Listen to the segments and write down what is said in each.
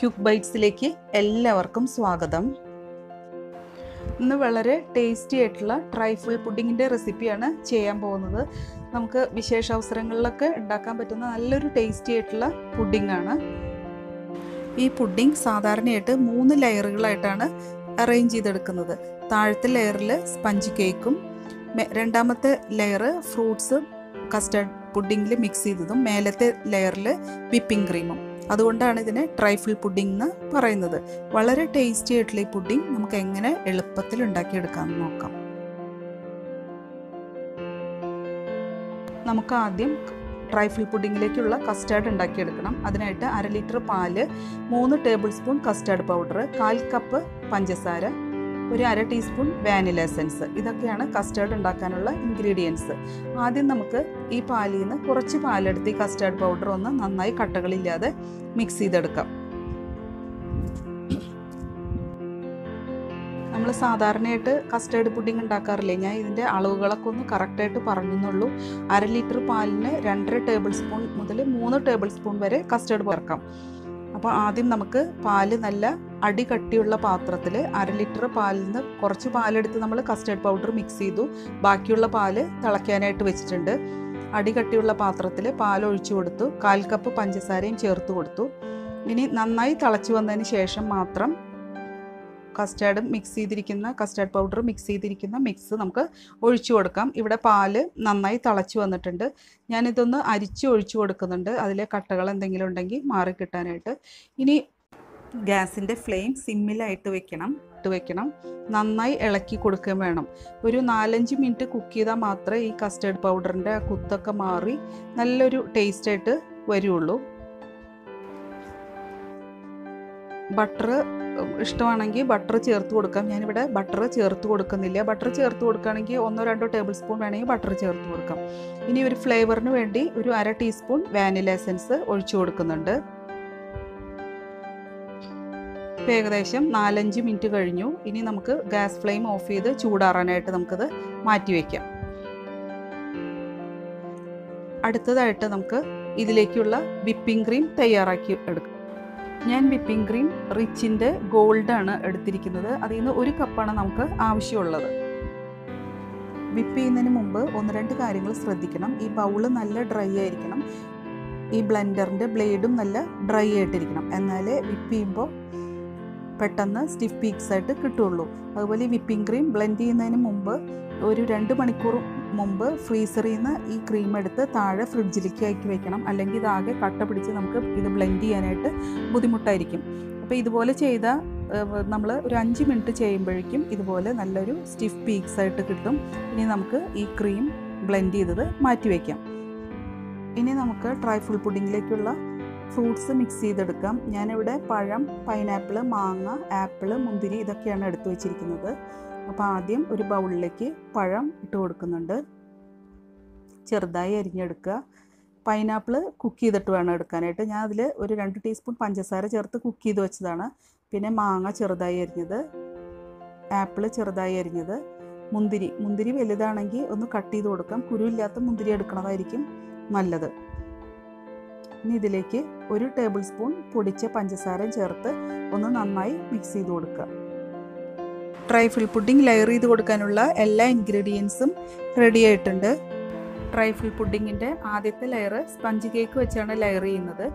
Quake ബൈറ്റ്സിലേക്ക് എല്ലാവർക്കും സ്വാഗതം. ഇന്ന് വളരെ ടേസ്റ്റി ആയിട്ടുള്ള ട്രൈഫിൾ പുഡിങ്ങിന്റെ റെസിപ്പിയാണ് ചെയ്യാൻ പോകുന്നത്. നമുക്ക് വിശേഷ അവസരങ്ങളിലൊക്കെ ഉണ്ടാക്കാൻ പറ്റുന്ന നല്ലൊരു ടേസ്റ്റി ആയിട്ടുള്ള പുഡിങ്ങാണ് ഈ പുഡിംഗ് സാധാരണയായിട്ട് മൂന്ന് ലെയറുകളായിട്ടാണ് അറേഞ്ച് ചെയ്തെടുക്കുന്നത്. താഴത്തെ ലെയറിൽ സ്പഞ്ച് കേക്കും രണ്ടാമത്തെ ലെയർ ഫ്രൂട്ട്സ് കസ്റ്റർഡ് പുഡിങ്ങിൽ മിക്സ് ചെയ്തതും മേലത്തെ ലെയറിൽ വിപ്പിംഗ് ക്രീമും അതുകൊണ്ടാണ് ഇതിനെ ട്രൈഫിൾ പുഡിംഗ് എന്ന് പറയുന്നത്. വളരെ ടേസ്റ്റി ആയിട്ടുള്ള ഈ പുഡിംഗ് നമുക്ക് എങ്ങനെ എളുപ്പത്തിൽ ഉണ്ടാക്കിയെടുക്കാമെന്ന് നോക്കാം. നമുക്ക് ആദ്യം ട്രൈഫിൾ പുഡിങ്ങിലേക്കുള്ള കസ്റ്റാർഡ് ഉണ്ടാക്കിയെടുക്കണം. അതിനായിട്ട് അര ലിറ്റർ പാൽ മൂന്ന് ടേബിൾ സ്പൂൺ കസ്റ്റാർഡ് പൗഡർ കാൽ കപ്പ് പഞ്ചസാര ഒരു അര ടീസ്പൂൺ വാനില എസൻസ്. ഇതൊക്കെയാണ് കസ്റ്റാർഡ് ഉണ്ടാക്കാനുള്ള ഇൻഗ്രീഡിയൻസ് ആദ്യം നമുക്ക് ഈ പാലിൽ നിന്ന് കുറച്ച് പാലെടുത്ത് ഈ കസ്റ്റാർഡ് പൗഡർ ഒന്ന് നന്നായി കട്ടകളില്ലാതെ മിക്സ് ചെയ്തെടുക്കാം. നമ്മൾ സാധാരണയായിട്ട് കസ്റ്റേർഡ് പുഡിംഗ് ഉണ്ടാക്കാറില്ലേ? ഞാൻ ഇതിന്റെ അളവുകളൊക്കെ ഒന്ന് കറക്റ്റായിട്ട് പറഞ്ഞെന്നുള്ളൂ. അര ലിറ്റർ പാലിന് രണ്ടര ടേബിൾ സ്പൂൺ മുതൽ മൂന്ന് ടേബിൾ സ്പൂൺ വരെ കസ്റ്റേർഡ് ചേർക്കാം. അപ്പോൾ ആദ്യം നമുക്ക് പാൽ നല്ല അടി കട്ടിയുള്ള പാത്രത്തിൽ അര ലിറ്റർ പാലിൽ നിന്ന് കുറച്ച് പാലെടുത്ത് നമ്മൾ കസ്റ്റേർഡ് പൗഡർ മിക്സ് ചെയ്തു. ബാക്കിയുള്ള പാൽ തിളയ്ക്കാനായിട്ട് വെച്ചിട്ടുണ്ട്. അടി കട്ടിയുള്ള പാത്രത്തിൽ പാൽ ഒഴിച്ചു കൊടുത്തു. കാൽ കപ്പ് പഞ്ചസാരയും ചേർത്ത് കൊടുത്തു. ഇനി നന്നായി തിളച്ചു വന്നതിന് ശേഷം മാത്രം കസ്റ്റാർഡ് മിക്സ് ചെയ്തിരിക്കുന്ന കസ്റ്റാർഡ് പൗഡർ മിക്സ് ചെയ്തിരിക്കുന്ന മിക്സ് നമുക്ക് ഒഴിച്ചു കൊടുക്കാം. ഇവിടെ പാൽ നന്നായി തിളച്ച് വന്നിട്ടുണ്ട്. ഞാനിതൊന്ന് അരിച്ച് ഒഴിച്ചു കൊടുക്കുന്നുണ്ട്. അതിലെ കട്ടകൾ എന്തെങ്കിലും ഉണ്ടെങ്കിൽ മാറി കിട്ടാനായിട്ട് ഇനി ഗ്യാസിന്റെ ഫ്ലെയിം സിമ്മിലായിട്ട് വെക്കണം ഇട്ട് വെക്കണം. നന്നായി ഇളക്കി കൊടുക്കുകയും വേണം. ഒരു നാലഞ്ച് മിനിറ്റ് കുക്ക് ചെയ്താൽ മാത്രമേ ഈ കസ്റ്റേർഡ് പൗഡറിന്റെ ആ കുത്തൊക്കെ മാറി നല്ലൊരു ടേസ്റ്റായിട്ട് വരുള്ളൂ. ബട്ടർ ഇഷ്ടമാണെങ്കിൽ ബട്ടർ ചേർത്ത് കൊടുക്കാം. ഞാനിവിടെ ബട്ടർ ചേർത്ത് കൊടുക്കുന്നില്ല. ബട്ടർ ചേർത്ത് കൊടുക്കുകയാണെങ്കിൽ ഒന്നോ രണ്ടോ ടേബിൾ സ്പൂൺ വേണമെങ്കിൽ ബട്ടർ ചേർത്ത് കൊടുക്കാം. ഇനി ഒരു ഫ്ലേവറിന് വേണ്ടി ഒരു അര ടീസ്പൂൺ വാനില എസൻസ് ഒഴിച്ചു കൊടുക്കുന്നുണ്ട്. ഇപ്പം ഏകദേശം നാലഞ്ച് മിനിറ്റ് കഴിഞ്ഞു. ഇനി നമുക്ക് ഗ്യാസ് ഫ്ലെയിം ഓഫ് ചെയ്ത് ചൂടാറാനായിട്ട് നമുക്കത് മാറ്റി വയ്ക്കാം അടുത്തതായിട്ട് നമുക്ക് ഇതിലേക്കുള്ള വിപ്പിംഗ് ക്രീം തയ്യാറാക്കി എടുക്കാം. ഞാൻ വിപ്പിംഗ് ക്രീം റിച്ചിന്റെ ഗോൾഡാണ് എടുത്തിരിക്കുന്നത്. അതിൽ നിന്ന് ഒരു കപ്പാണ് നമുക്ക് ആവശ്യമുള്ളത്. വിപ്പ് ചെയ്യുന്നതിന് മുമ്പ് ഒന്ന് രണ്ട് കാര്യങ്ങൾ ശ്രദ്ധിക്കണം. ഈ ബൗൾ നല്ല ഡ്രൈ ആയിരിക്കണം. ഈ ബ്ലെൻഡറിന്റെ ബ്ലേഡും നല്ല ഡ്രൈ ആയിട്ടിരിക്കണം. എന്നാലേ വിപ്പ് ചെയ്യുമ്പോൾ പെട്ടെന്ന് സ്റ്റിഫ് പീക്സ് ആയിട്ട് കിട്ടുള്ളൂ. അതുപോലെ ഈ വിപ്പിംഗ് ക്രീം ബ്ലെൻഡ് ചെയ്യുന്നതിന് മുമ്പ് ഒരു രണ്ട് മണിക്കൂർ മുമ്പ് ഫ്രീസറിൽ നിന്ന് ഈ ക്രീം എടുത്ത് താഴെ ഫ്രിഡ്ജിലേക്ക് ആക്കി വെക്കണം. അല്ലെങ്കിൽ ഇതാകെ കട്ട പിടിച്ച് നമുക്ക് ഇത് ബ്ലെൻഡ് ചെയ്യാനായിട്ട് ബുദ്ധിമുട്ടായിരിക്കും. അപ്പോൾ ഇതുപോലെ ചെയ്ത നമ്മൾ ഒരു അഞ്ച് മിനിറ്റ് ചെയ്യുമ്പോഴേക്കും ഇതുപോലെ നല്ലൊരു സ്റ്റിഫ് പീക്സ് ആയിട്ട് കിട്ടും. ഇനി നമുക്ക് ഈ ക്രീം ബ്ലെൻഡ് ചെയ്തത് മാറ്റി വയ്ക്കാം ഇനി നമുക്ക് ഡ്രൈ ഫ്രൂട്ട് പുഡിങ്ങിലേക്കുള്ള ഫ്രൂട്ട്സ് മിക്സ് ചെയ്തെടുക്കാം. ഞാനിവിടെ പഴം പൈനാപ്പിൾ മാങ്ങ ആപ്പിൾ മുന്തിരി ഇതൊക്കെയാണ് എടുത്തു വെച്ചിരിക്കുന്നത്. അപ്പോൾ ആദ്യം ഒരു ബൗളിലേക്ക് പഴം ഇട്ട് കൊടുക്കുന്നുണ്ട്. ചെറുതായി അരിഞ്ഞെടുക്കുക. പൈനാപ്പിൾ കുക്ക് ചെയ്തിട്ട് വേണം എടുക്കാനായിട്ട്. ഞാൻ അതിൽ ഒരു രണ്ട് ടീസ്പൂൺ പഞ്ചസാര ചേർത്ത് കുക്ക് ചെയ്ത് വെച്ചതാണ്. പിന്നെ മാങ്ങ ചെറുതായി അരിഞ്ഞത്. ആപ്പിൾ ചെറുതായി അരിഞ്ഞത്. മുന്തിരി മുന്തിരി വലുതാണെങ്കിൽ ഒന്ന് കട്ട് ചെയ്ത് കൊടുക്കാം. കുരുവില്ലാത്ത മുന്തിരി എടുക്കണതായിരിക്കും നല്ലത്. ഇനി ഇതിലേക്ക് ഒരു ടേബിൾ സ്പൂൺ പൊടിച്ച പഞ്ചസാര ചേർത്ത് ഒന്ന് നന്നായി മിക്സ് ചെയ്ത് കൊടുക്കുക. ട്രൈഫിൾ പുഡിംഗ് ലെയർ ചെയ്ത് കൊടുക്കാനുള്ള എല്ലാ ഇൻഗ്രീഡിയൻസും റെഡി ആയിട്ടുണ്ട്. ട്രൈഫിൾ പുഡിങ്ങിന്റെ ആദ്യത്തെ ലെയർ സ്പഞ്ച് കേക്ക് വെച്ചാണ് ലെയർ ചെയ്യുന്നത്.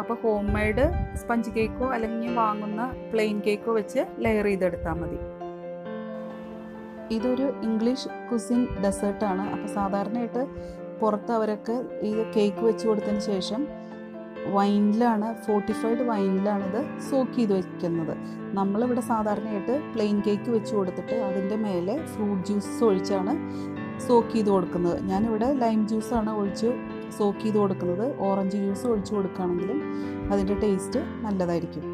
അപ്പോൾ ഹോം മെയ്ഡ് സ്പഞ്ച് കേക്കോ അല്ലെങ്കിൽ വാങ്ങുന്ന പ്ലെയിൻ കേക്കോ വെച്ച് ലെയർ ചെയ്തെടുത്താൽ മതി. ഇതൊരു ഇംഗ്ലീഷ് കുസിൻ ഡെസേർട്ടാണ് അപ്പോൾ സാധാരണയായിട്ട് പുറത്ത് അവരൊക്കെ ഈ കേക്ക് വെച്ച് കൊടുത്തതിന് ശേഷം വൈനിലാണ് ഫോർട്ടിഫൈഡ് വൈനിലാണിത് സോക്ക് ചെയ്ത് വെക്കുന്നത്. നമ്മളിവിടെ സാധാരണയായിട്ട് പ്ലെയിൻ കേക്ക് വെച്ച് കൊടുത്തിട്ട് അതിന്റെ മേലെ ഫ്രൂട്ട് ജ്യൂസ് ഒഴിച്ചാണ് സോക്ക് ചെയ്ത് കൊടുക്കുന്നത്. ഞാനിവിടെ ലൈം ജ്യൂസാണ് ഒഴിച്ച് സോക്ക് ചെയ്ത് കൊടുക്കുന്നത്. ഓറഞ്ച് ജ്യൂസ് ഒഴിച്ച് കൊടുക്കുകയാണെങ്കിലും അതിന്റെ ടേസ്റ്റ് നല്ലതായിരിക്കും.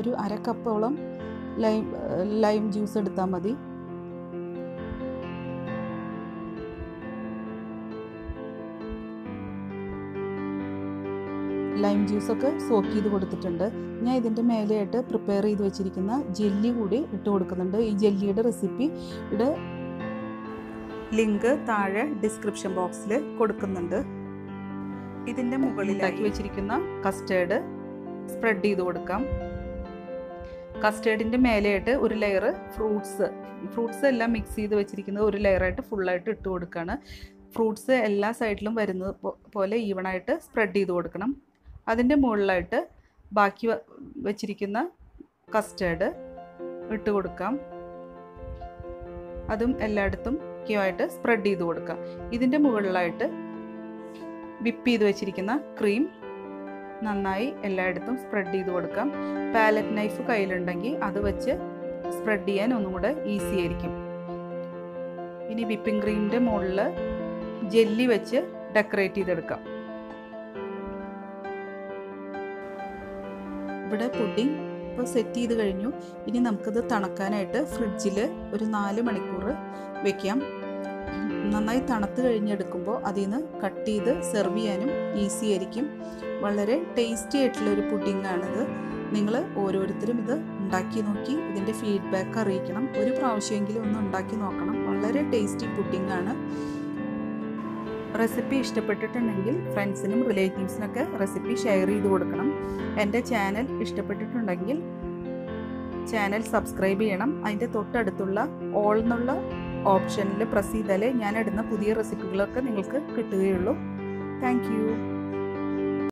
ഒരു അര കപ്പോളം ലൈം ലൈം ജ്യൂസ് എടുത്താൽ മതി. ലൈം ജ്യൂസൊക്കെ സോക്ക് ചെയ്ത് കൊടുത്തിട്ടുണ്ട്. ഞാൻ ഇതിന്റെ മേലെയായിട്ട് പ്രിപ്പയർ ചെയ്ത് വെച്ചിരിക്കുന്ന ജെല്ലി കൂടി ഇട്ട് കൊടുക്കുന്നുണ്ട്. ഈ ജെല്ലിയുടെ റെസിപ്പിയുടെ ലിങ്ക് താഴെ ഡിസ്ക്രിപ്ഷൻ ബോക്സിൽ കൊടുക്കുന്നുണ്ട്. ഇതിന്റെ മുകളിലാക്കി വെച്ചിരിക്കുന്ന കസ്റ്റേർഡ് സ്പ്രെഡ് ചെയ്ത് കൊടുക്കാം. കസ്റ്റേർഡിന്റെ മേലെയായിട്ട് ഒരു ലെയർ ഫ്രൂട്ട്സ് ഫ്രൂട്ട്സ് എല്ലാം മിക്സ് ചെയ്ത് വെച്ചിരിക്കുന്നത് ഒരു ലെയറായിട്ട് ഫുള്ളായിട്ട് ഇട്ട് കൊടുക്കുകയാണ് ഫ്രൂട്ട്സ് എല്ലാ സൈഡിലും വരുന്നത് പോലെ ഈവണായിട്ട് സ്പ്രെഡ് ചെയ്ത് കൊടുക്കണം. അതിന്റെ മുകളിലായിട്ട് ബാക്കി വെച്ചിരിക്കുന്ന കസ്റ്റേർഡ് ഇട്ട് കൊടുക്കാം. അതും എല്ലായിടത്തും ക്യൂമായിട്ട് സ്പ്രെഡ് ചെയ്ത് കൊടുക്കാം. ഇതിന്റെ മുകളിലായിട്ട് വിപ്പ് ചെയ്ത് വെച്ചിരിക്കുന്ന ക്രീം നന്നായി എല്ലായിടത്തും സ്പ്രെഡ് ചെയ്ത് കൊടുക്കാം. പാലറ്റ് നൈഫ് കയ്യിലുണ്ടെങ്കിൽ അത് വെച്ച് സ്പ്രെഡ് ചെയ്യാൻ ഒന്നും കൂടെ ഈസി ആയിരിക്കും. ഇനി വിപ്പിംഗ് ക്രീമിന്റെ മുകളിൽ ജെല്ലി വെച്ച് ഡെക്കറേറ്റ് ചെയ്തെടുക്കാം. ഇവിടെ പുഡിംഗ് ഇപ്പോൾ സെറ്റ് ചെയ്ത് കഴിഞ്ഞു. ഇനി നമുക്കിത് തണുക്കാനായിട്ട് ഫ്രിഡ്ജിൽ ഒരു നാല് മണിക്കൂർ വെക്കാം. നന്നായി തണുത്ത് കഴിഞ്ഞെടുക്കുമ്പോൾ അതിൽ നിന്ന് കട്ട് ചെയ്ത് സെർവ് ചെയ്യാനും ഈസി ആയിരിക്കും. വളരെ ടേസ്റ്റി ആയിട്ടുള്ള ഒരു പുഡിംഗ് ആണിത്. നിങ്ങൾ ഓരോരുത്തരും ഇത് ഉണ്ടാക്കി നോക്കി ഇതിന്റെ ഫീഡ്ബാക്ക് അറിയിക്കണം. ഒരു പ്രാവശ്യമെങ്കിലും ഒന്ന് ഉണ്ടാക്കി നോക്കണം. വളരെ ടേസ്റ്റി പുഡിങ്ങാണ് റെസിപ്പി ഇഷ്ടപ്പെട്ടിട്ടുണ്ടെങ്കിൽ ഫ്രണ്ട്സിനും റിലേറ്റീവ്സിനൊക്കെ റെസിപ്പി ഷെയർ ചെയ്ത് കൊടുക്കണം. എന്റെ ചാനൽ ഇഷ്ടപ്പെട്ടിട്ടുണ്ടെങ്കിൽ ചാനൽ സബ്സ്ക്രൈബ് ചെയ്യണം. അതിന്റെ തൊട്ടടുത്തുള്ള ഓൾ എന്നുള്ള ഓപ്ഷനിൽ പ്രസ് ചെയ്താലേ ഞാൻ ഇടുന്ന പുതിയ റെസിപ്പികളൊക്കെ നിങ്ങൾക്ക് കിട്ടുകയുള്ളൂ. താങ്ക്